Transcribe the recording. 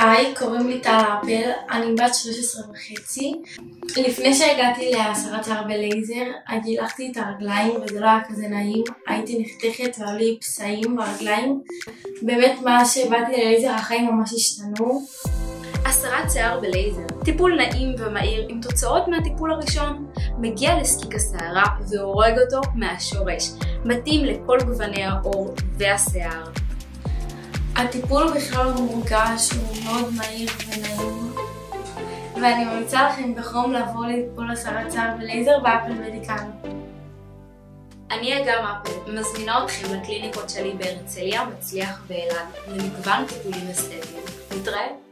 היי, קוראים לי טל אפל, אני בת 13 וחצי. לפני שהגעתי להסרת שיער בלייזר, גילחתי את הרגליים וזה לא היה כזה נעים. הייתי נחתכת והיו לי פסעים ברגליים. באמת, מאז שבאתי ללייזר החיים ממש השתנו. הסרת שיער בלייזר, טיפול נעים ומהיר עם תוצאות מהטיפול הראשון, מגיע לסקיק השערה והורג אותו מהשורש, מתאים לכל גווני העור והשיער. הטיפול בכלל הוא מורגש, הוא מאוד מהיר ונעים. ואני ממליצה לכם בחום לבוא לטיפול הסרת שיער בלייזר באפל מדיקל. אני אגם אפל, מזמינה אתכם לקליניקות שלי בהרצליה, מצליח ואלעד, למגוון טיפולים אסתטיים. נתראה!